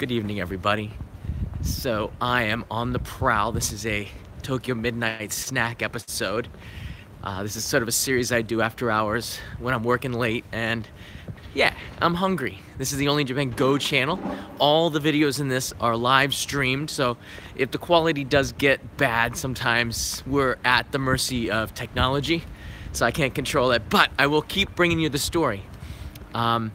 Good evening, everybody. So I am on the prowl. This is a Tokyo Midnight Snack episode. Uh, this is sort of a series I do after hours when I'm working late and yeah, I'm hungry. This is the Only Japan Go channel. All the videos in this are live streamed, so if the quality does get bad, sometimes we're at the mercy of technology, so I can't control it, but I will keep bringing you the story. Um,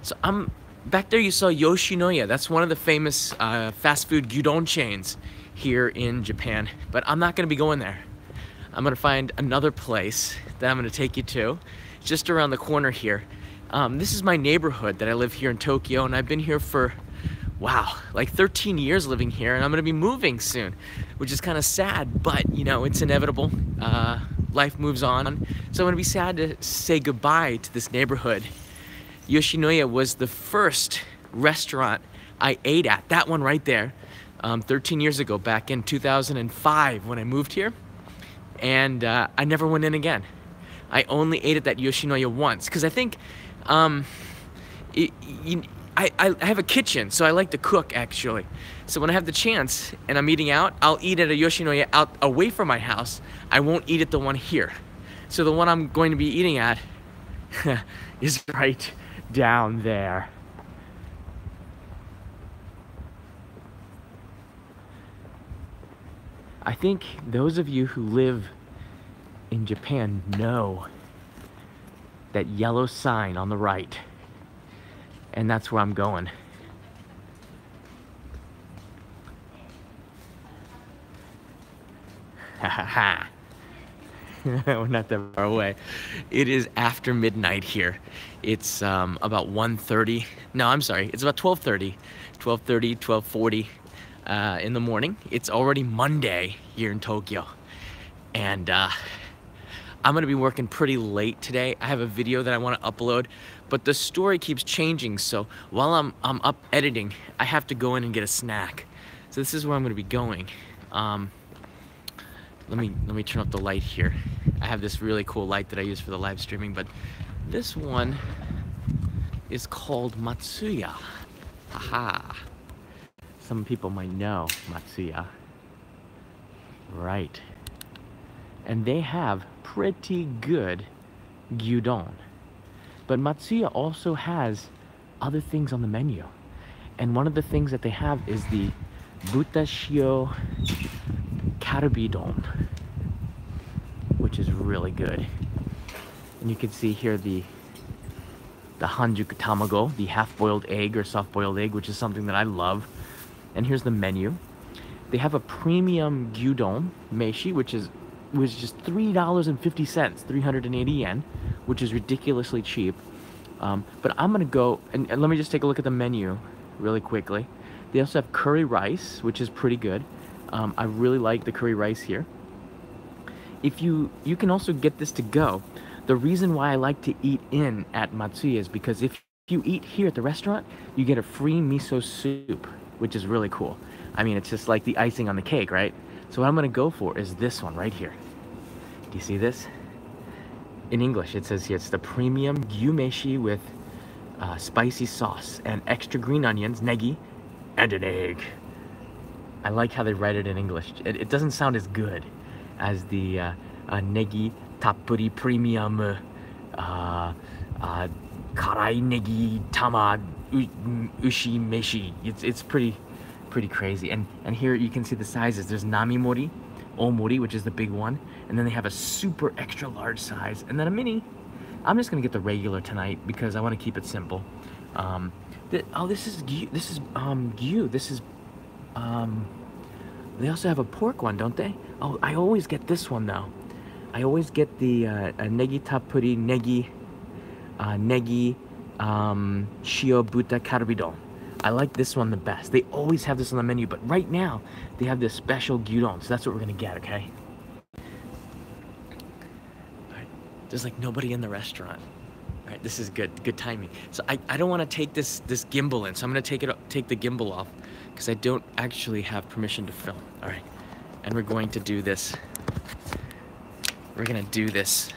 so I'm back there. You saw Yoshinoya. That's one of the famous uh, fast food gyudon chains here in Japan. But I'm not going to be going there. I'm going to find another place that I'm to take you to, just around the corner here. Um, this is my neighborhood that I live here in Tokyo, and I've been here for wow, like 13 years living here, and I'm gonna be moving soon, which is kind of sad, but you know, it's inevitable. Uh, life moves on. So I'm gonna be sad to say goodbye to this neighborhood Yoshinoya was the first restaurant I ate at, that one right there, um, 13 years ago, back in 2005 when I moved here. And uh, I never went in again. I only ate at that Yoshinoya once because I think um, it, you, I, I have a kitchen, so I like to cook actually. So when I have the chance and I'm eating out, I'll eat at a Yoshinoya out away from my house. I won't eat at the one here. So the one I'm going to be eating at is right down there. I think those of you who live in Japan know that yellow sign on the right. And that's where I'm going. Ha ha ha. We're not that far away. It is after midnight here. It's um, about 1.30. No, I'm sorry. It's about 12.30. 12.30, 12.40 uh, in the morning. It's already Monday here in Tokyo. And uh, I'm gonna be working pretty late today. I have a video that I wanna upload, but the story keeps changing. So while I'm, I'm up editing, I have to go in and get a snack. So this is where I'm gonna be going. Um, let me let me turn up the light here. I have this really cool light that I use for the live streaming, but this one is called Matsuya. Haha. Some people might know Matsuya. Right. And they have pretty good gyudon. But Matsuya also has other things on the menu. And one of the things that they have is the Butashio Karabidon, which is really good. And you can see here the the Hanjuku Tamago, the half-boiled egg or soft-boiled egg, which is something that I love. And here's the menu. They have a premium gyudon meshi, which is was just three dollars and fifty cents, 380 yen, which is ridiculously cheap. Um, but I'm gonna go and, and let me just take a look at the menu really quickly. They also have curry rice, which is pretty good. Um, I really like the curry rice here. If you, you can also get this to go. The reason why I like to eat in at Matsuya is because if you eat here at the restaurant, you get a free miso soup, which is really cool. I mean, it's just like the icing on the cake, right? So what I'm gonna go for is this one right here. Do you see this? In English, it says here, it's the premium gyumeshi with uh, spicy sauce and extra green onions, negi, and an egg. I like how they write it in English. It, it doesn't sound as good as the uh, uh, negi tappuri premium uh, uh, karai negi tama ushi meshi. It's, it's pretty pretty crazy. And and here you can see the sizes. There's namimori, omori, which is the big one, and then they have a super extra large size, and then a mini. I'm just gonna get the regular tonight because I want to keep it simple. Um, the, oh, this is this is um gyu. This is um, they also have a pork one, don't they? Oh, I always get this one though. I always get the uh, negi tapuri negi, uh, negi um, shio buta karabidon. I like this one the best. They always have this on the menu, but right now they have this special gyudon, so that's what we're gonna get, okay? There's like nobody in the restaurant. All right, this is good, good timing. So I, I don't want to take this this gimbal in, so I'm gonna take it take the gimbal off because I don't actually have permission to film. All right, and we're going to do this. We're gonna do this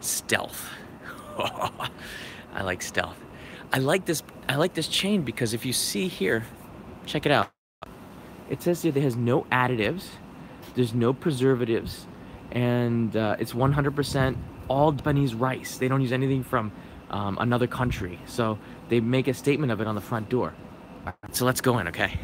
stealth. I like stealth. I like this. I like this chain because if you see here, check it out. It says here that it has no additives, there's no preservatives, and uh, it's 100% all Japanese rice. They don't use anything from um, another country. So they make a statement of it on the front door. So let's go in, okay?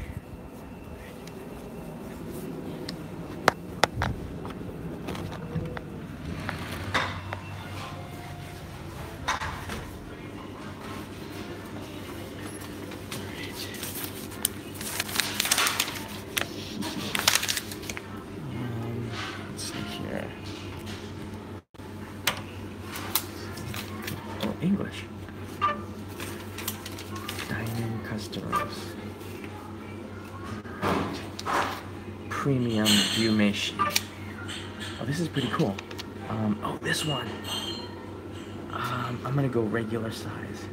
Premium Gyumeshi. Oh, this is pretty cool. Um, oh, this one. Um, I'm gonna go regular size.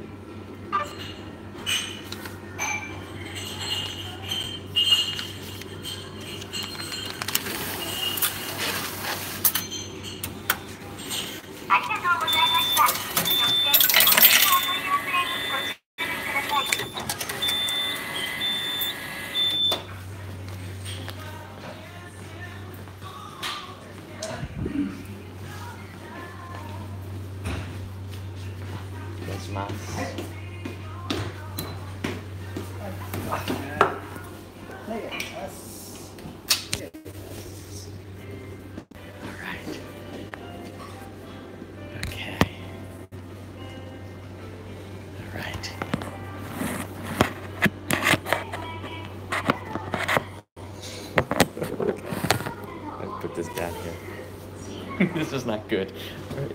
This is not good. Right.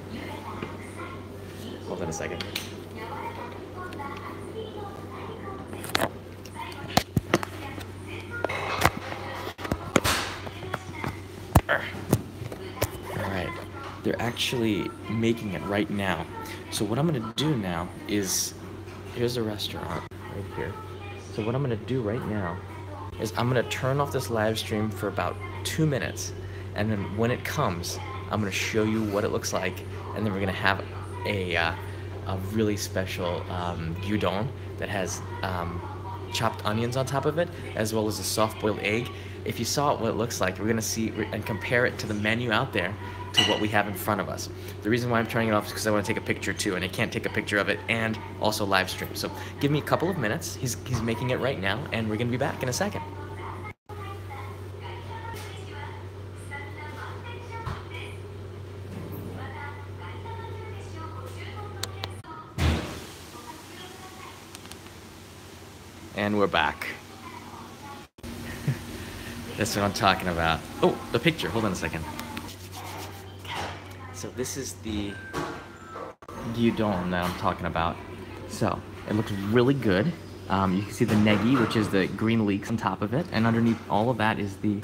Hold on a second. Alright, they're actually making it right now. So what I'm gonna do now is, here's a restaurant right here. So what I'm gonna do right now is I'm gonna turn off this live stream for about two minutes and then when it comes, I'm gonna show you what it looks like, and then we're gonna have a, uh, a really special um, gyudon that has um, chopped onions on top of it, as well as a soft-boiled egg. If you saw what it looks like, we're gonna see and compare it to the menu out there to what we have in front of us. The reason why I'm turning it off is because I want to take a picture too, and I can't take a picture of it and also live stream. So give me a couple of minutes. He's, he's making it right now, and we're gonna be back in a second. We're back. That's what I'm talking about. Oh, the picture. Hold on a second. So this is the gyudon that I'm talking about. So it looks really good. Um, you can see the negi, which is the green leeks on top of it, and underneath all of that is the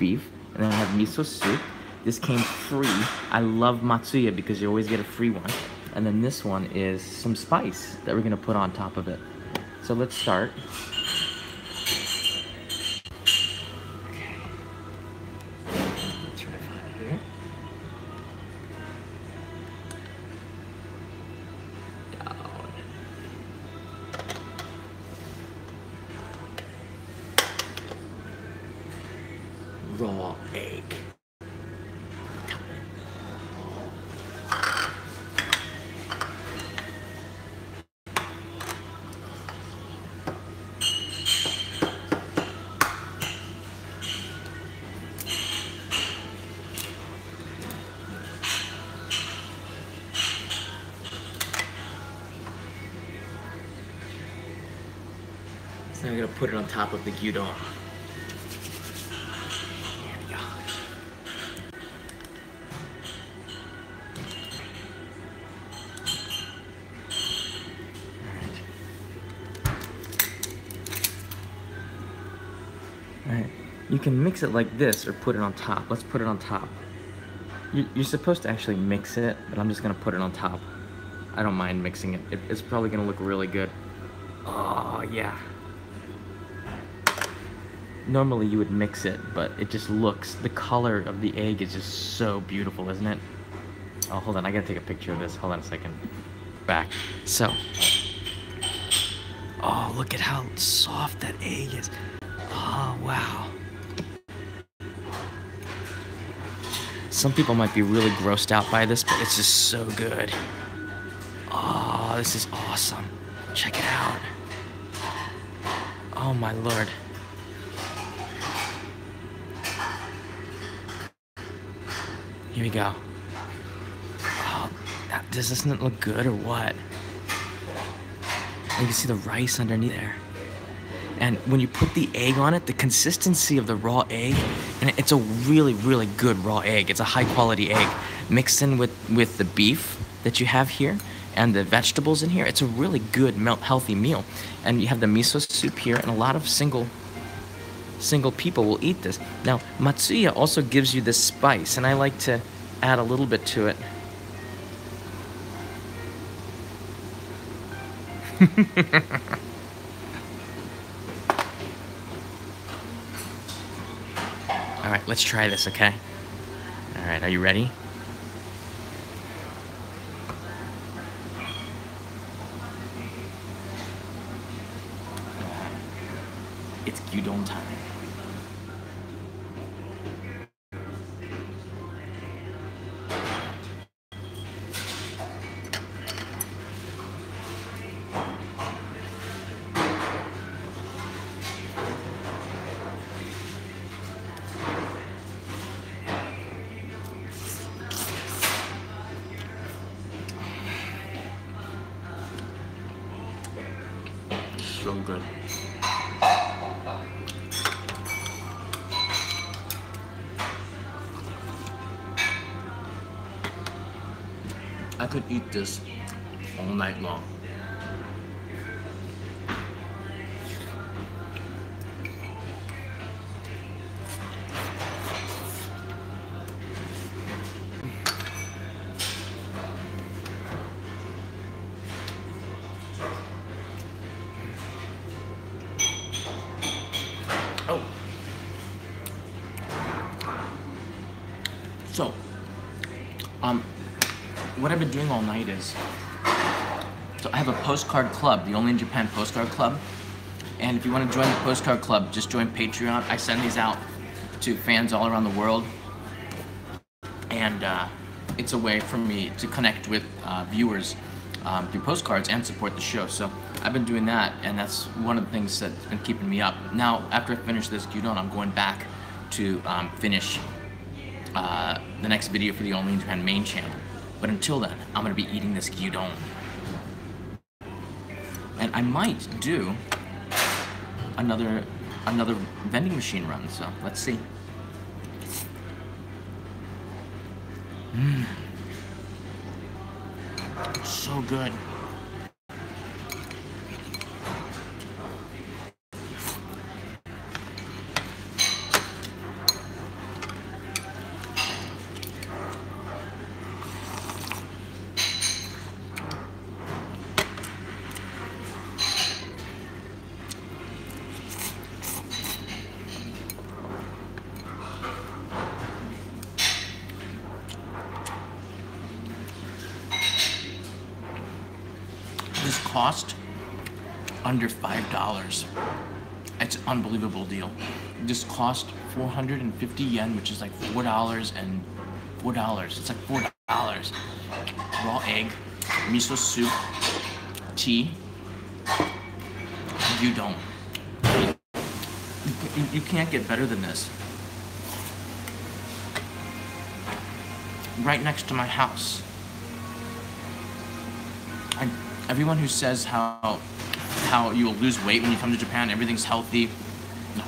beef. And then I have miso soup. This came free. I love matsuya because you always get a free one. And then this one is some spice that we're gonna put on top of it. So let's start. Top of the gyudon. Right. You can mix it like this or put it on top. Let's put it on top. You're supposed to actually mix it, but I'm just gonna put it on top. I don't mind mixing it. It's probably gonna look really good. Oh, yeah. Normally you would mix it, but it just looks, the color of the egg is just so beautiful, isn't it? Oh, hold on, I gotta take a picture of this. Hold on a second. Back. So, Oh, look at how soft that egg is. Oh, wow. Some people might be really grossed out by this, but it's just so good. Oh, this is awesome. Check it out. Oh my lord. Here we go. Oh, does this not look good or what? You can see the rice underneath there. And when you put the egg on it, the consistency of the raw egg, and it's a really, really good raw egg. It's a high quality egg mixed in with, with the beef that you have here and the vegetables in here. It's a really good, healthy meal. And you have the miso soup here, and a lot of single single people will eat this. Now, matsuya also gives you this spice, and I like to add a little bit to it. All right, let's try this, okay? All right, are you ready? It's gyudon time. I could eat this all night long. Oh. So, um, what I've been doing all night is, so I have a postcard club, the Only in Japan postcard club. And if you want to join the postcard club, just join Patreon. I send these out to fans all around the world. And uh, it's a way for me to connect with uh, viewers um, through postcards and support the show. So I've been doing that, and that's one of the things that's been keeping me up. Now, after I finish this gyudon, I'm going back to um, finish uh, the next video for the Only in Japan main channel. But until then, I'm gonna be eating this gyudon. And I might do another another vending machine run, so let's see. Mmm. So good. This cost under five dollars. It's an unbelievable deal. This cost 450 yen, which is like four dollars and four dollars. It's like four dollars. Raw egg, miso soup, tea. You don't. You can't get better than this. Right next to my house. Everyone who says how how you will lose weight when you come to Japan, everything's healthy. No.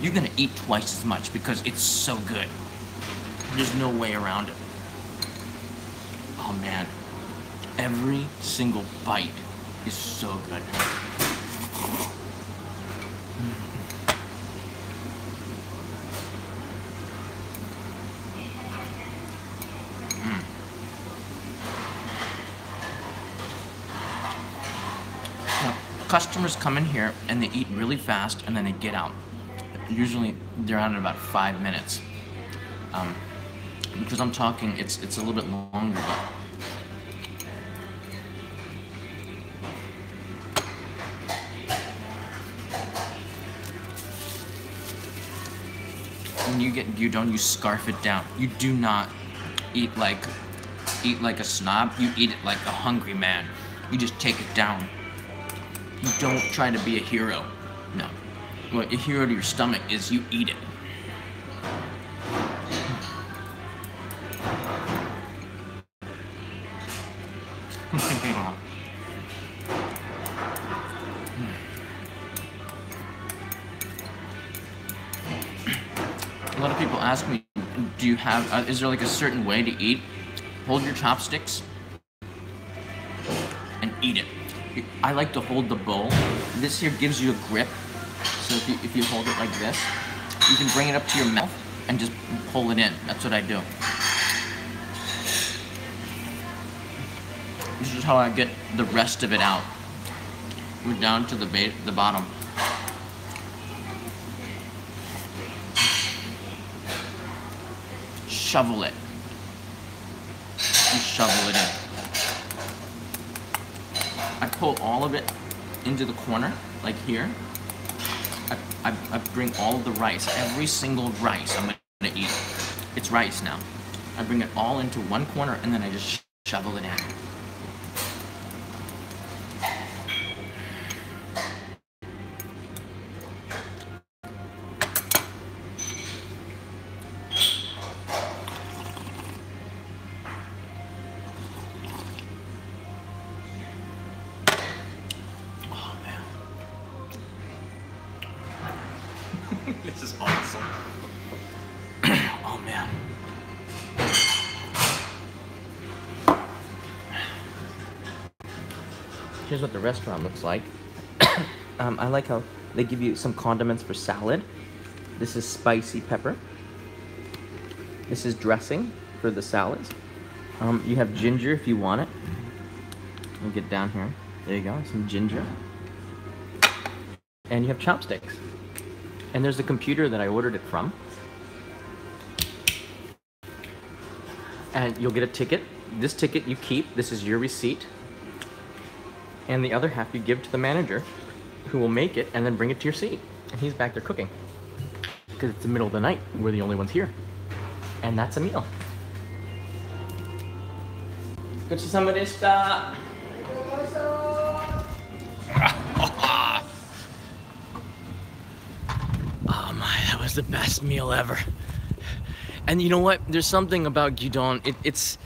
You're gonna eat twice as much because it's so good. There's no way around it. Oh man. Every single bite is so good. customers come in here and they eat really fast and then they get out. Usually they're out in about five minutes. Um, because I'm talking, it's, it's a little bit longer. When you get gyudon, you scarf it down. You do not eat like eat like a snob. You eat it like a hungry man. You just take it down. You don't try to be a hero. No. What a hero to your stomach is you eat it. a lot of people ask me, do you have, uh, is there like a certain way to eat? Hold your chopsticks I like to hold the bowl. This here gives you a grip. So if you, if you hold it like this, you can bring it up to your mouth and just pull it in. That's what I do. This is how I get the rest of it out. We're down to the, the bottom. Shovel it. Just shovel it in. Pull all of it into the corner, like here. I, I, I bring all of the rice, every single rice I'm gonna eat. It's rice now. I bring it all into one corner and then I just shovel it in. Restaurant looks like. um, I like how they give you some condiments for salad. This is spicy pepper. This is dressing for the salads. Um, you have ginger if you want it. We'll get down here. There you go, some ginger. And you have chopsticks. And there's a computer that I ordered it from. And you'll get a ticket. This ticket you keep. This is your receipt and the other half you give to the manager who will make it and then bring it to your seat. And he's back there cooking. Because it's the middle of the night. We're the only ones here. And that's a meal. ごちそうさまでした。Oh my, that was the best meal ever. And you know what? There's something about gyudon. It, it's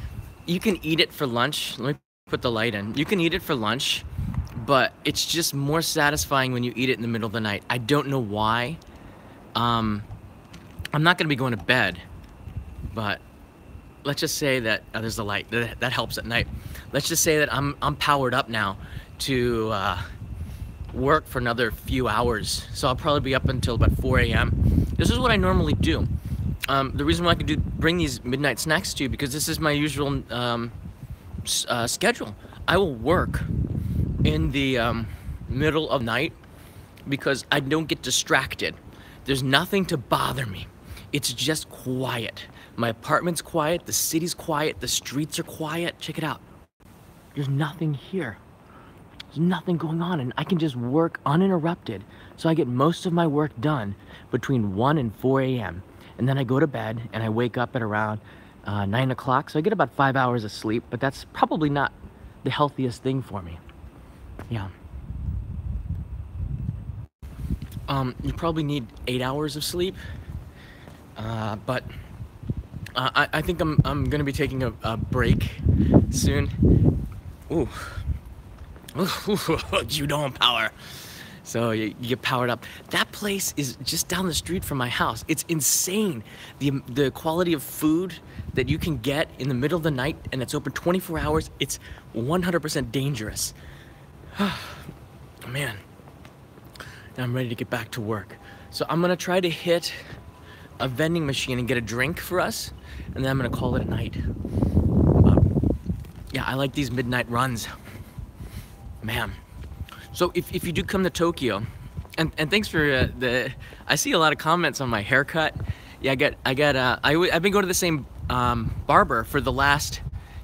you can eat it for lunch. Put the light in. You can eat it for lunch, but it's just more satisfying when you eat it in the middle of the night. I don't know why. Um, I'm not gonna be going to bed, but let's just say that oh, there's the light that, that helps at night. Let's just say that I'm I'm powered up now to uh, work for another few hours, so I'll probably be up until about 4 a.m. This is what I normally do. Um, the reason why I can do bring these midnight snacks to you because this is my usual um, uh, schedule. I will work in the um, middle of night because I don't get distracted. There's nothing to bother me. It's just quiet. My apartment's quiet, the city's quiet, the streets are quiet. Check it out. There's nothing here. There's nothing going on, and I can just work uninterrupted. So I get most of my work done between 1 and 4 a.m. And then I go to bed and I wake up at around uh, 9 o'clock. So I get about five hours of sleep, but that's probably not the healthiest thing for me. Yeah. Um, you probably need eight hours of sleep. Uh, but uh, I, I think I'm, I'm gonna be taking a, a break soon. Ooh. Judo power. So you, you get powered up. That place is just down the street from my house. It's insane. The the quality of food that you can get in the middle of the night and it's open 24 hours. It's 100% dangerous. Man. Now I'm ready to get back to work. So I'm gonna try to hit a vending machine and get a drink for us, and then I'm gonna call it a night. But, yeah, I like these midnight runs. Man. So if, if you do come to Tokyo, and, and thanks for uh, the, I see a lot of comments on my haircut. Yeah, I got, I got, uh, I, w- I've been going to the same um, barber for the last,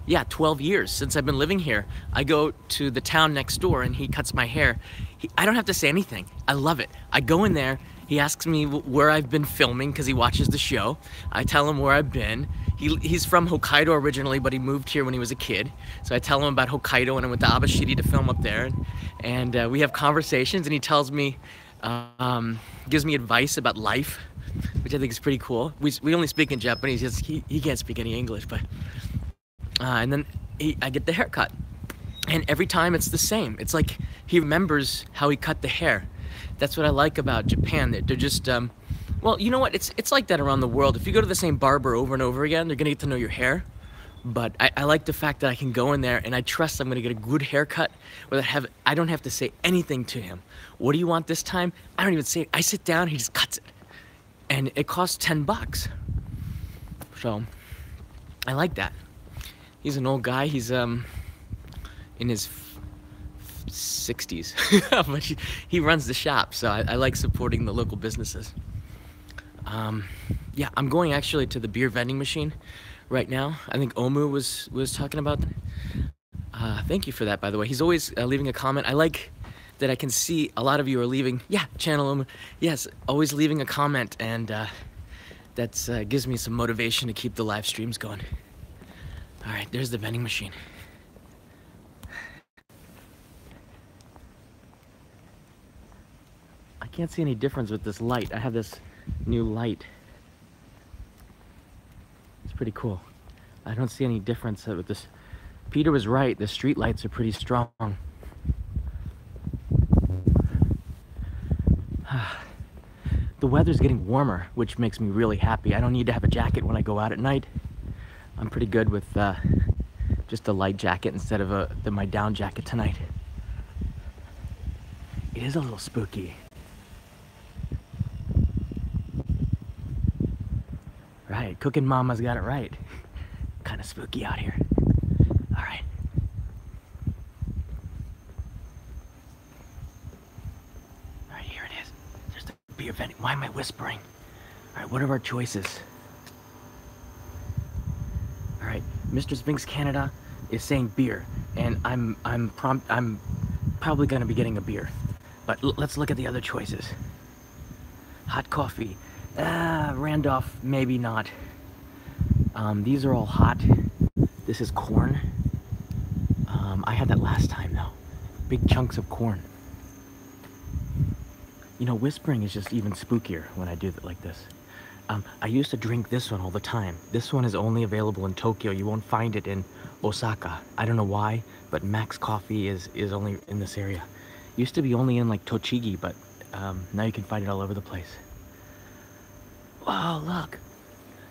yeah, 12 years since I've been living here. I go to the town next door and he cuts my hair. He, I don't have to say anything. I love it. I go in there He asks me where I've been filming because he watches the show. I tell him where I've been. He, he's from Hokkaido originally, but he moved here when he was a kid. So I tell him about Hokkaido and I went to Abashiri to film up there. And uh, we have conversations and he tells me, um, gives me advice about life, which I think is pretty cool. We, we only speak in Japanese. He, he can't speak any English, but... Uh, and then he, I get the haircut. And every time it's the same. It's like he remembers how he cut the hair. That's what I like about Japan. They're, they're just, um, well, you know what? It's it's like that around the world. If you go to the same barber over and over again, they're gonna get to know your hair. But I, I like the fact that I can go in there and I trust I'm gonna get a good haircut. I have I don't have to say anything to him. What do you want this time? I don't even say. It. I sit down. He just cuts it, and it costs ten bucks. So I like that. He's an old guy. He's um in his 60s, but he, he, runs the shop, so I, I, like supporting the local businesses. Um, yeah, I'm going actually to the beer vending machine right now. I think Omu was was talking about. Uh, thank you for that, by the way. He's always uh, leaving a comment. I like that I can see a lot of you are leaving. Yeah, channel Omu. Yes, always leaving a comment, and uh, that uh, gives me some motivation to keep the live streams going. All right, there's the vending machine. I can't see any difference with this light. I have this new light. It's pretty cool. I don't see any difference with this. Peter was right. The street lights are pretty strong. the weather's getting warmer, which makes me really happy. I don't need to have a jacket when I go out at night. I'm pretty good with uh, just a light jacket instead of a, the, my down jacket tonight. It is a little spooky. Right, cooking mama's got it right. kind of spooky out here. All right. All right, here it is. There's the beer vending. Why am I whispering? All right, what are our choices? All right, Mr. Sphinx Canada is saying beer, and I'm I'm prompt I'm probably gonna be getting a beer. But let's look at the other choices. Hot coffee. Uh, Randolph, maybe not. Um, these are all hot. This is corn. Um, I had that last time though. Big chunks of corn. You know, whispering is just even spookier when I do it like this. Um, I used to drink this one all the time. This one is only available in Tokyo. You won't find it in Osaka. I don't know why, but Max Coffee is, is only in this area. Used to be only in like Tochigi, but um, now you can find it all over the place. Wow, look.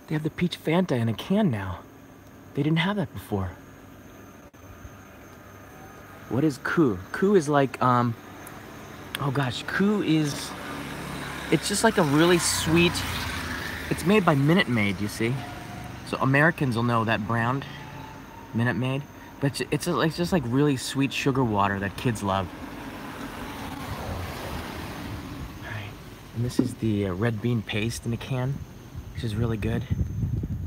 They have the peach Fanta in a can now. They didn't have that before. What is Qoo? Qoo is like, um, oh gosh, Qoo is, it's just like a really sweet, it's made by Minute Maid, you see? So Americans will know that brand, Minute Maid. But it's, a, it's just like really sweet sugar water that kids love. All right, and this is the uh, red bean paste in a can, which is really good.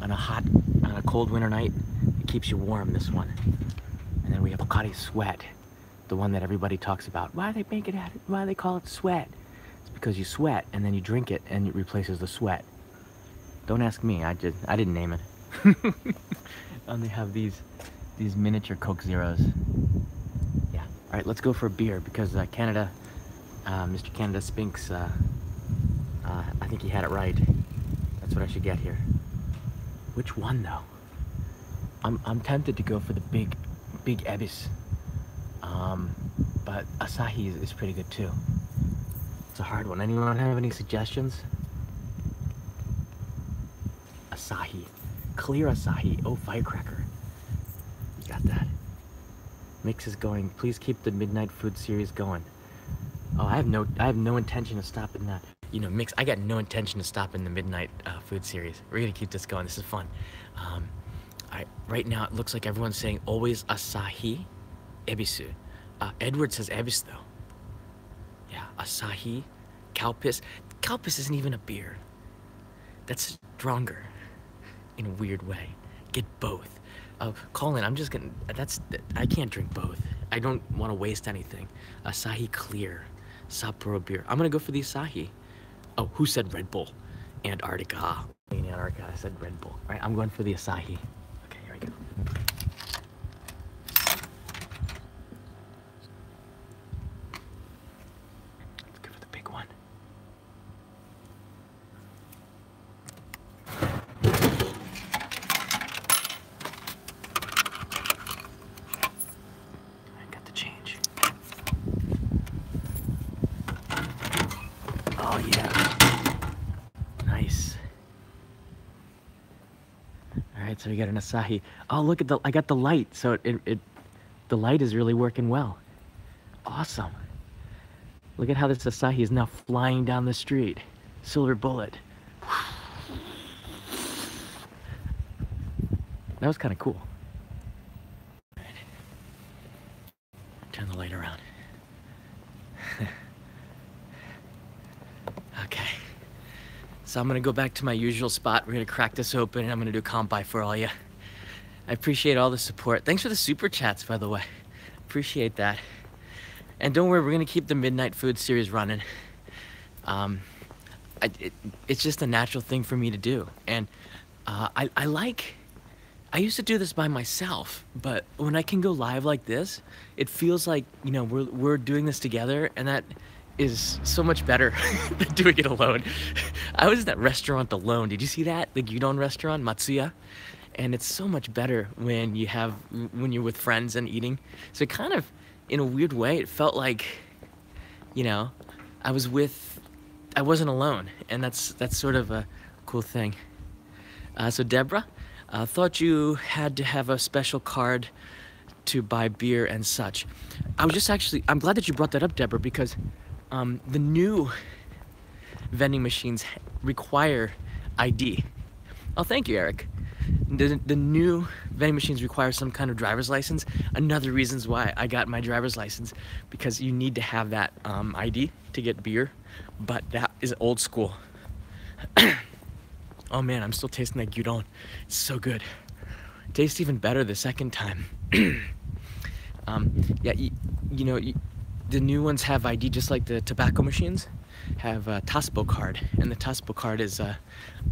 On a hot, on a cold winter night, it keeps you warm, this one. And then we have Pocari Sweat, the one that everybody talks about. Why they make it, why do they call it sweat? It's because you sweat and then you drink it and it replaces the sweat. Don't ask me, I, did, I didn't name it. and they have these, these miniature Coke Zeros. Yeah, all right, let's go for a beer because uh, Canada, uh, Mr. Canada Spinks, uh, uh, I think he had it right. That's what I should get here. Which one though? I'm, I'm tempted to go for the big, big Ebisu. Um, but Asahi is, is pretty good too. It's a hard one. Anyone have any suggestions? Asahi. Clear Asahi. Oh, firecracker. You got that. Mix is going. Please keep the Midnight Food series going. Oh, I have no, I have no intention of stopping that you know, mix. I got no intention to stop in the midnight uh, food series. We're gonna keep this going. This is fun. Um, right now, it looks like everyone's saying always Asahi, Ebisu. Uh, Edward says Ebisu though. Yeah, Asahi, Calpis. Calpis isn't even a beer. That's stronger, in a weird way. Get both. Uh, Colin, I'm just gonna. That's. I can't drink both. I don't want to waste anything. Asahi Clear, Sapporo beer. I'm gonna go for the Asahi. Oh, who said Red Bull? Antarctica. Antarctica, I said Red Bull. All right, I'm going for the Asahi. Okay, here we go. Let's go for the big one. I got the change. Oh yeah. Nice. All right, so we got Asahi. Oh, look at the, I got the light. So it, it, the light is really working well. Awesome. Look at how this Asahi is now flying down the street. Silver bullet. That was kind of cool. Turn the light around. okay. So I'm gonna go back to my usual spot. We're gonna crack this open and I'm gonna do a kampai for all you. I appreciate all the support. Thanks for the super chats, by the way. Appreciate that. And don't worry, we're gonna keep the Midnight Food series running. Um, I, it, it's just a natural thing for me to do. And uh, I, I like, I used to do this by myself, but when I can go live like this, it feels like, you know, we're, we're doing this together and that is so much better than doing it alone. I was in that restaurant alone. Did you see that? The Gyudon restaurant, Matsuya? And it's so much better when you have, when you're with friends and eating. So it kind of, in a weird way, it felt like, you know, I was with, I wasn't alone. And that's, that's sort of a cool thing. Uh, so Deborah, uh, thought you had to have a special card to buy beer and such. I was just actually, I'm glad that you brought that up, Deborah, because um, the new vending machines require ID. Oh, thank you, Eric. The, the new vending machines require some kind of driver's license. Another reasons why I got my driver's license because you need to have that um, ID to get beer, but that is old school. oh man, I'm still tasting that gyudon. It's so good. It tastes even better the second time. um, yeah, you, you know, you, the new ones have ID just like the tobacco machines have a TASPO card, and the TASPO card is a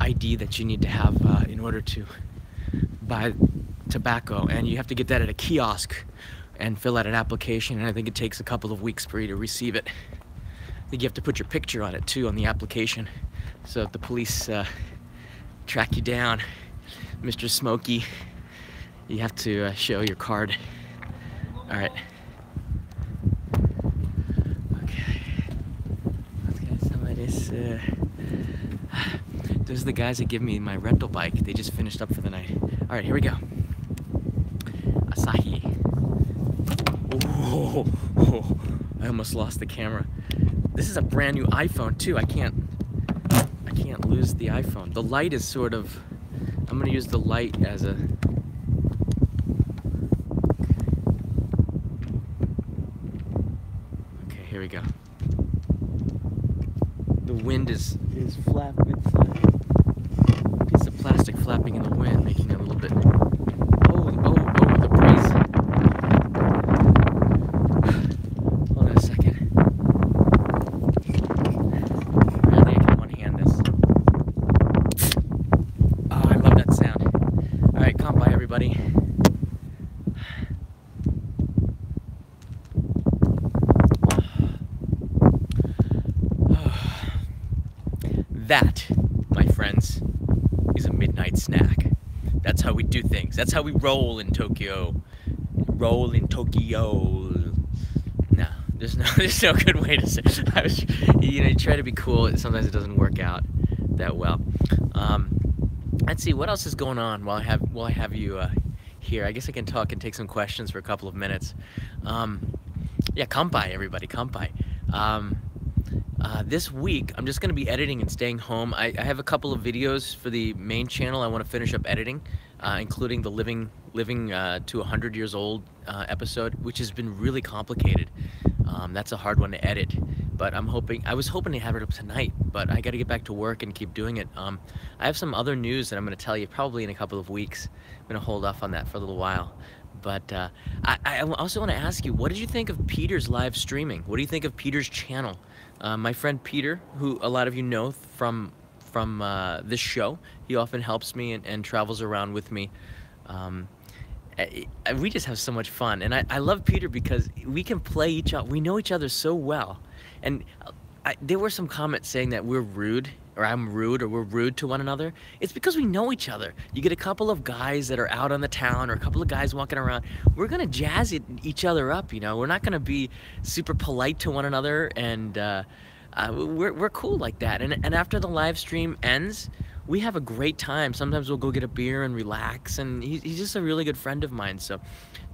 ID that you need to have uh, in order to buy tobacco, and you have to get that at a kiosk and fill out an application, and I think it takes a couple of weeks for you to receive it. I think you have to put your picture on it too on the application, so if the police uh, track you down, Mr. Smokey, you have to uh, show your card. All right. this uh, those are the guys that give me my rental bike. They just finished up for the night. All right here we go. Asahi. Oh, oh, i almost lost the camera. This is a brand new iphone too. I can't i can't lose the iphone. The light is sort of i'm gonna use the light as a okay here we go wind is is flap it's a piece of plastic flapping in the wind making it a little bit oh oh oh the breeze hold on a second I think I can one hand this oh I love that sound all right kampai everybody That, my friends, is a midnight snack. That's how we do things. That's how we roll in Tokyo. Roll in Tokyo. No, there's no, there's no good way to say. I was, you know, you try to be cool. Sometimes it doesn't work out that well. Um, let's see what else is going on while I have while I have you uh, here. I guess I can talk and take some questions for a couple of minutes. Um, yeah, kampai, everybody, kampai. Um, uh, this week, I'm just going to be editing and staying home. I, I, have a couple of videos for the main channel I want to finish up editing, uh, including the living living uh, to 100 years old uh, episode, which has been really complicated. Um, that's a hard one to edit, but I'm hoping I was hoping to have it up tonight, but I got to get back to work and keep doing it. Um, I have some other news that I'm going to tell you probably in a couple of weeks. I'm going to hold off on that for a little while. But uh, I, I also want to ask you, what did you think of Peter's live streaming? What do you think of Peter's channel? Uh, my friend Peter, who a lot of you know from from uh, this show, he often helps me and, and travels around with me. Um, we just have so much fun, and I, I love Peter because we can play each other. We know each other so well, and I, there were some comments saying that we're rude or I'm rude or we're rude to one another, it's because we know each other. You get a couple of guys that are out on the town or a couple of guys walking around, we're gonna jazz each other up, you know? We're not gonna be super polite to one another and uh, uh, we're, we're cool like that. And, and after the live stream ends, we have a great time. Sometimes we'll go get a beer and relax and he's, he's just a really good friend of mine. So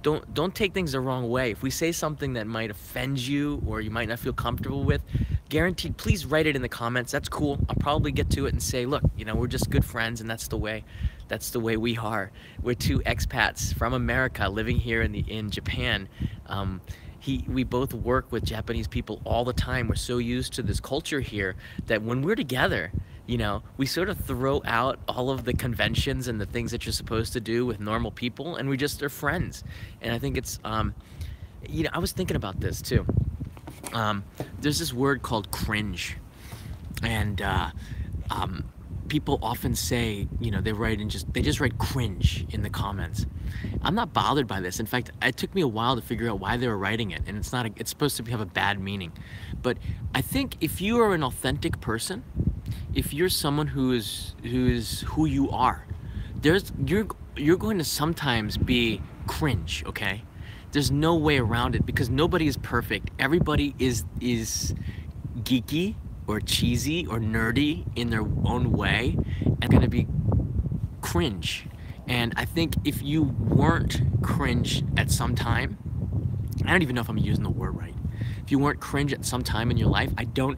don't don't take things the wrong way. If we say something that might offend you or you might not feel comfortable with, guaranteed, please write it in the comments. That's cool. I'll probably get to it and say, look, you know, we're just good friends and that's the way that's the way we are. We're two expats from America living here in the in Japan. Um, he, we both work with Japanese people all the time. We're so used to this culture here that when we're together, you know, we sort of throw out all of the conventions and the things that you're supposed to do with normal people, and we just are friends. And I think it's, um, you know, I was thinking about this too. Um, there's this word called cringe, and uh, um, people often say, you know, they write and just they just write cringe in the comments. I'm not bothered by this. In fact, it took me a while to figure out why they were writing it, and it's not. A, it's supposed to have a bad meaning, but I think if you are an authentic person if you're someone who is who is who you are, there's you're you're going to sometimes be cringe, okay? There's no way around it because nobody is perfect. Everybody is is geeky or cheesy or nerdy in their own way and going to be cringe. And I think if you weren't cringe at some time, I don't even know if I'm using the word right. If you weren't cringe at some time in your life, I don't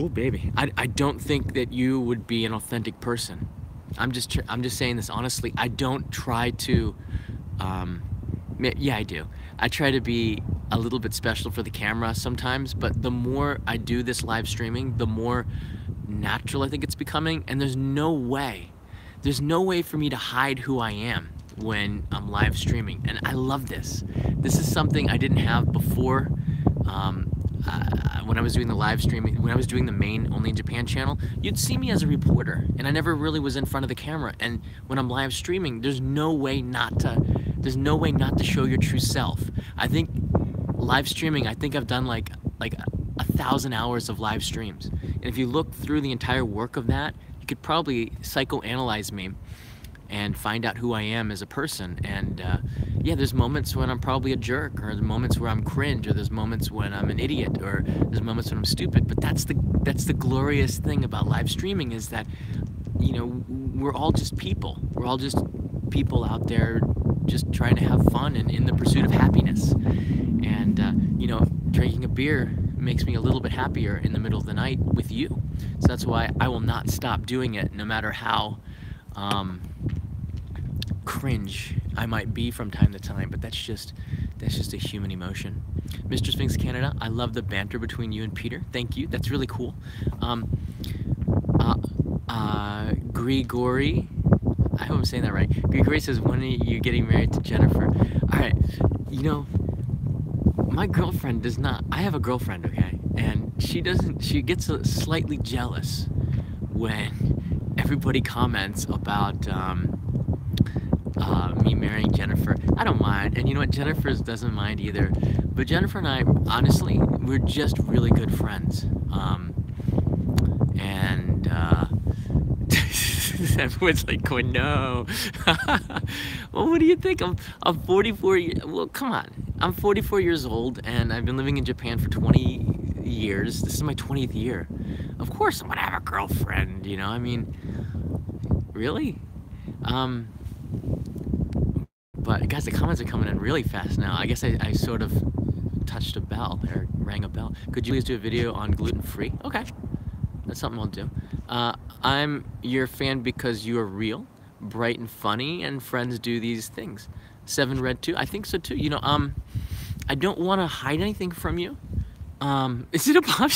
Oh, baby. I, I don't think that you would be an authentic person. I'm just I'm just saying this honestly. I don't try to. Um, yeah, I do. I try to be a little bit special for the camera sometimes, but the more I do this live streaming, the more natural I think it's becoming. And there's no way, there's no way for me to hide who I am when I'm live streaming. And I love this. This is something I didn't have before. Um, uh, when I was doing the live streaming, when I was doing the main Only in Japan channel, you'd see me as a reporter, and I never really was in front of the camera. And when I'm live streaming, there's no way not to, there's no way not to show your true self. I think live streaming, I think I've done like like a, thousand hours of live streams, and if you look through the entire work of that, you could probably psychoanalyze me and find out who I am as a person. And uh, yeah, there's moments when I'm probably a jerk, or there's moments where I'm cringe, or there's moments when I'm an idiot, or there's moments when I'm stupid. But that's the that's the glorious thing about live streaming is that you know we're all just people. We're all just people out there just trying to have fun and in the pursuit of happiness. And uh, you know, drinking a beer makes me a little bit happier in the middle of the night with you. So that's why I will not stop doing it, no matter how. Um, cringe I might be from time to time, but that's just that's just a human emotion. Mr. Sphinx Canada, I love the banter between you and Peter. Thank you. That's really cool. Um, uh, uh, Grigori, I hope I'm saying that right. Grigori says, when are you getting married to Jennifer? All right, you know, my girlfriend does not, I have a girlfriend, okay? And she doesn't, she gets slightly jealous when everybody comments about, um, uh, me marrying Jennifer. I don't mind. And you know what? Jennifer doesn't mind either. But Jennifer and I, honestly, we're just really good friends. Um, and uh, everyone's like going, no. well, what do you think? I'm, I'm 44 years, well, come on. I'm 44 years old and I've been living in Japan for 20 years. This is my 20th year. Of course I'm gonna have a girlfriend, you know? I mean, really? Um, but guys, the comments are coming in really fast now. I guess I, I sort of touched a bell or rang a bell. Could you please do a video on gluten-free? Okay, that's something I'll do. Uh, I'm your fan because you are real, bright and funny, and friends do these things. Seven Red too. I think so too. You know, um, I don't want to hide anything from you. Um, is it a bomb?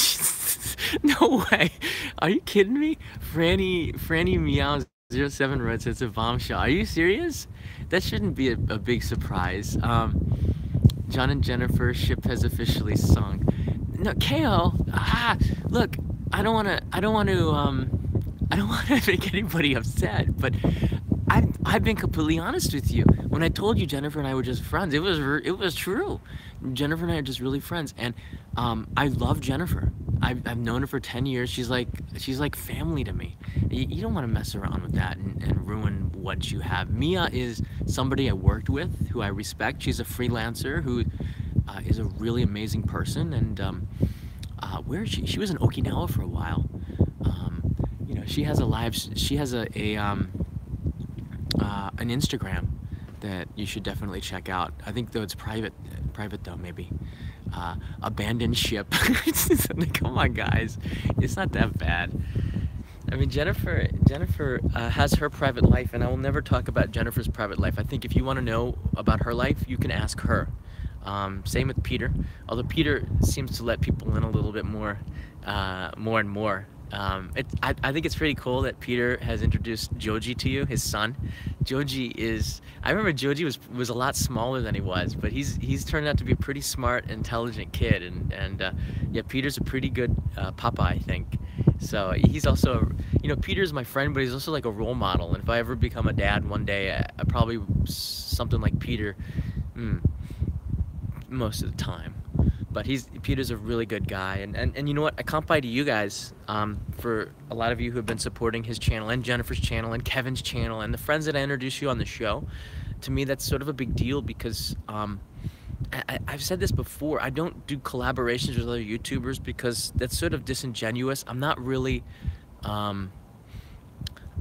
no way. Are you kidding me? Franny, Franny Meows 07 Red says a bombshell. Are you serious? That shouldn't be a, a big surprise. Um, John and Jennifer ship has officially sunk. no, KO. Ah, look, I don't want to. I don't want to. Um, I don't want to make anybody upset, but I've I've been completely honest with you. When I told you Jennifer and I were just friends, it was it was true. Jennifer and I are just really friends, and um, I love Jennifer. I've, I've known her for 10 years. She's like she's like family to me. You, you don't want to mess around with that and, and, ruin what you have. Mia is somebody I worked with who I respect. She's a freelancer who uh, is a really amazing person. And um, uh, where is she? She was in Okinawa for a while. You know, she has a live. She has a, a um, uh, an Instagram that you should definitely check out. I think though it's private, private though maybe uh, abandoned ship. Come on, guys, it's not that bad. I mean, Jennifer, Jennifer uh, has her private life, and I will never talk about Jennifer's private life. I think if you want to know about her life, you can ask her. Um, same with Peter, although Peter seems to let people in a little bit more, uh, more and more. Um, it, I, I, think it's pretty cool that Peter has introduced Joji to you, his son. Joji is, I remember Joji was was a lot smaller than he was, but he's he's turned out to be a pretty smart, intelligent kid, and and uh, yeah, Peter's a pretty good uh, papa, I think. So he's also, you know, Peter's my friend, but he's also like a role model. And if I ever become a dad one day, I, I probably something like Peter, mm, most of the time but he's Peter's a really good guy, and and, and you know what? I can't buy to you guys um, for a lot of you who have been supporting his channel and Jennifer's channel and Kevin's channel and the friends that I introduced you on the show. To me, that's sort of a big deal because um, I, have said this before. I don't do collaborations with other YouTubers because that's sort of disingenuous. I'm not really. Um,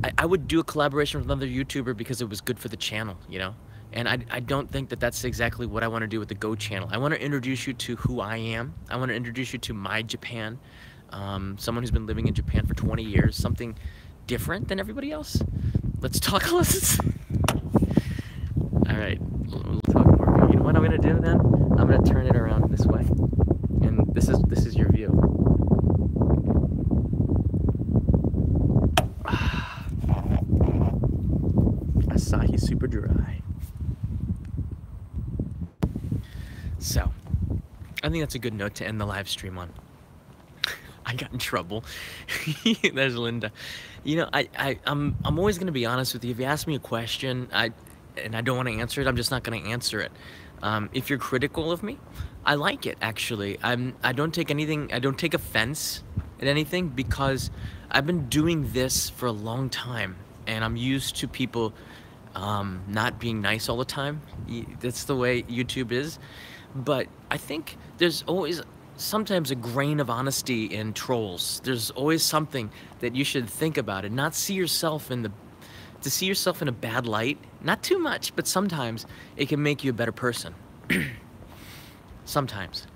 I, I would do a collaboration with another YouTuber because it was good for the channel, you know. And I, I don't think that that's exactly what I want to do with the Go channel. I want to introduce you to who I am. I want to introduce you to my Japan. Um, someone who's been living in Japan for 20 years, something different than everybody else. Let's talk. Let's. All right, we'll talk more. You know what I'm gonna do then? I'm gonna turn it around this way, and this is this is your view. Asahi super dry. So, I think that's a good note to end the live stream on. I got in trouble. There's Linda. You know, I, I, I'm, I'm always going to be honest with you. If you ask me a question, I, and I don't want to answer it, I'm just not going to answer it. Um, if you're critical of me, I like it actually. I'm, I don't take anything, I don't take offense at anything because I've been doing this for a long time and I'm used to people um, not being nice all the time. That's the way YouTube is. But I think there's always sometimes a grain of honesty in trolls. There's always something that you should think about and not see yourself in the to see yourself in a bad light. Not too much, but sometimes it can make you a better person. sometimes.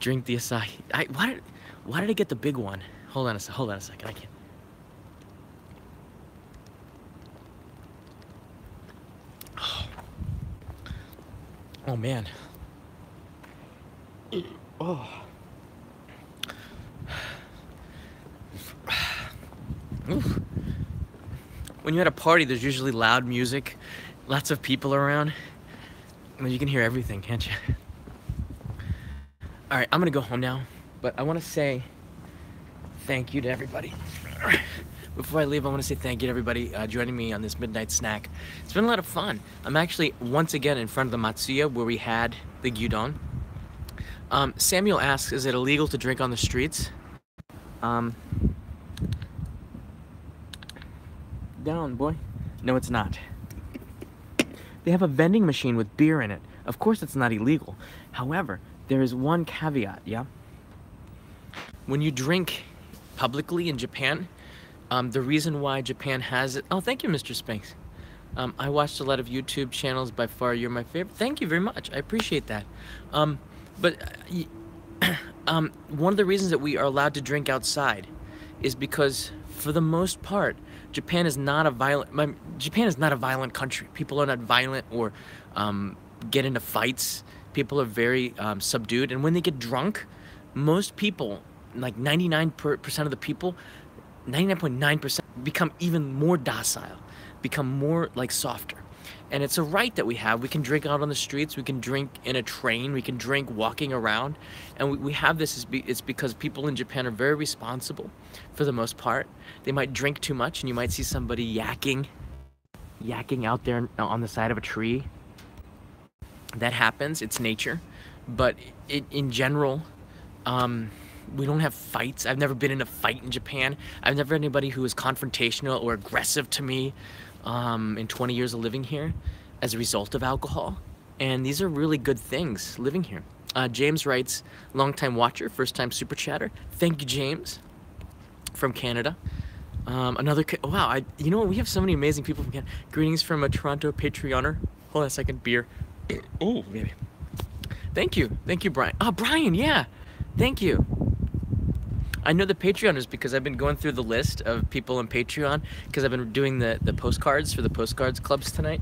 Drink the Asahi. I why did why did I get the big one? Hold on a hold on a second. I can't. Oh man. Oh. Oof. When you're at a party, there's usually loud music, lots of people around. Mean, you can hear everything, can't you? All right, I'm gonna go home now, but I want to say thank you to everybody. Before I leave, I want to say thank you to everybody uh, joining me on this midnight snack. It's been a lot of fun. I'm actually once again in front of the Matsuya where we had the gyudon. Um, Samuel asks, is it illegal to drink on the streets? Um, down, boy. No, it's not. They have a vending machine with beer in it. Of course, it's not illegal. However, there is one caveat, yeah? When you drink publicly in Japan, um, the reason why Japan has it. Oh, thank you, Mr. Spinks. Um, I watched a lot of YouTube channels. By far, you're my favorite. Thank you very much. I appreciate that. Um, but uh, um, one of the reasons that we are allowed to drink outside is because, for the most part, Japan is not a violent. Japan is not a violent country. People are not violent or um, get into fights. People are very um, subdued, and when they get drunk, most people, like 99% of the people, 99.9% become even more docile, become more like softer. And it's a right that we have. We can drink out on the streets. We can drink in a train. We can drink walking around. And we, we have this, is it's because people in Japan are very responsible for the most part. They might drink too much and you might see somebody yakking, yakking out there on the side of a tree. That happens. It's nature. But it, in general, um, we don't have fights. I've never been in a fight in Japan. I've never had anybody who is confrontational or aggressive to me um, in 20 years of living here as a result of alcohol. And these are really good things living here. Uh, James writes, longtime watcher, first time super chatter. Thank you, James, from Canada. Um, another, wow, I, you know what? We have so many amazing people from Canada. Greetings from a Toronto Patreoner. Hold on a second, beer. oh, baby. Thank you. Thank you, Brian. Oh, Brian, yeah. Thank you. I know the Patreoners because I've been going through the list of people on Patreon because I've been doing the, the postcards for the postcards clubs tonight.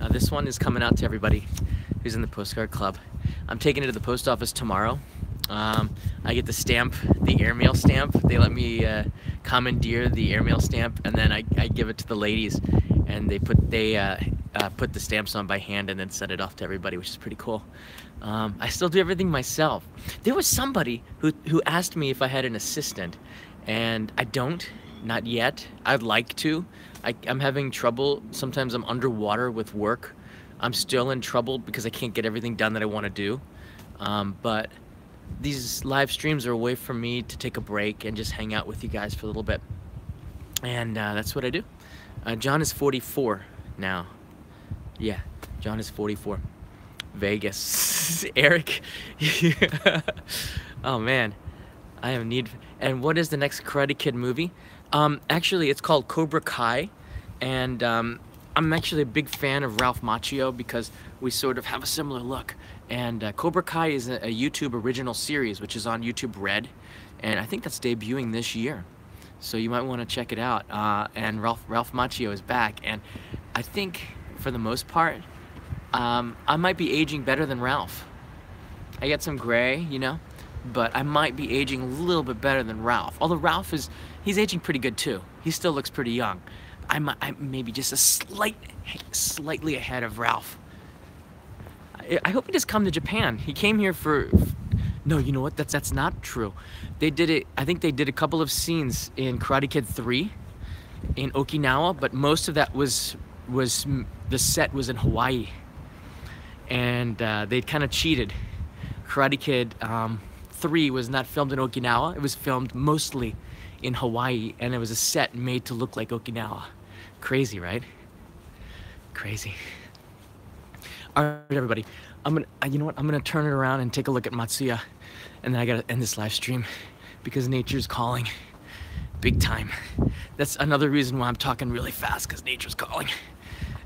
Uh, this one is coming out to everybody who's in the postcard club. I'm taking it to the post office tomorrow. Um, I get the stamp, the airmail stamp. They let me uh, commandeer the airmail stamp, and then I, I give it to the ladies, and they put they uh, uh, put the stamps on by hand and then send it off to everybody, which is pretty cool. Um, I still do everything myself. There was somebody who, who asked me if I had an assistant, and I don't, not yet. I'd like to. I, I'm having trouble. Sometimes I'm underwater with work. I'm still in trouble because I can't get everything done that I want to do. Um, but these live streams are a way for me to take a break and just hang out with you guys for a little bit. And uh, that's what I do. Uh, John is 44 now. Yeah, John is 44. Vegas. Eric. oh man, I have need. And what is the next Karate Kid movie? Um, actually, it's called Cobra Kai, and um, I'm actually a big fan of Ralph Macchio because we sort of have a similar look. And uh, Cobra Kai is a, a, YouTube original series, which is on YouTube Red, and I think that's debuting this year. So you might want to check it out. Uh, and Ralph Ralph Macchio is back, and I think for the most part, um, I might be aging better than Ralph. I get some gray, you know, but I might be aging a little bit better than Ralph. Although Ralph is, he's aging pretty good too. He still looks pretty young. I'm, I'm maybe just a slight, slightly ahead of Ralph. I, I hope he just come to Japan. He came here for, no, you know what? That's that's not true. They did it. I think they did a couple of scenes in Karate Kid 3 in Okinawa, but most of that was was the set was in Hawaii and uh, they kind of cheated. Karate Kid um, 3 was not filmed in Okinawa, it was filmed mostly in Hawaii, and it was a set made to look like Okinawa. Crazy, right? Crazy. All right, everybody. I'm gonna, uh, you know what? I'm gonna turn it around and take a look at Matsuya, and then I gotta end this live stream because nature's calling, big time. That's another reason why I'm talking really fast because nature's calling.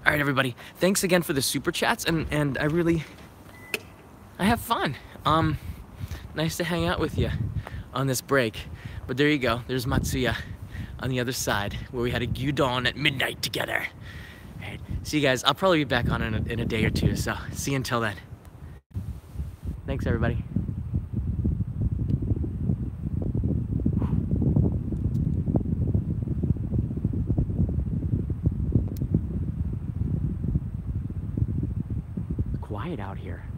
All right, everybody. Thanks again for the super chats, and and I really, I have fun. Um, nice to hang out with you on this break. But there you go. There's Matsuya on the other side, where we had a gyudon at midnight together. All right. See you guys. I'll probably be back on in a, in a day or two. So see you until then. Thanks, everybody. Quiet out here.